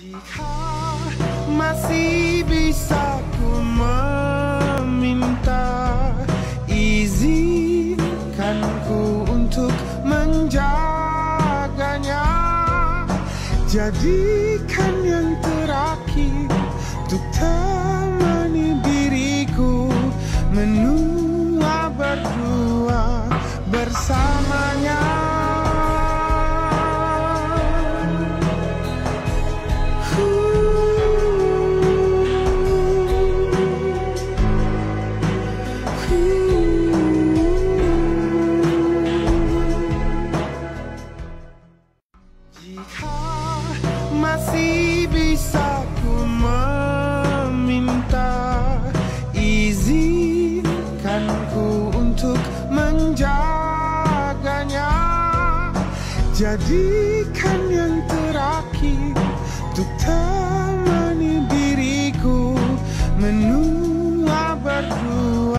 Jika masih bisa ku meminta Izinkan ku untuk menjaganya. Jadikan yang terakhir Untuk temani diriku Menua berdua bersamanya Masih bisa ku meminta Izinkan ku untuk menjaganya. Jadikan yang terakhir Untuk temani diriku. Menua berdua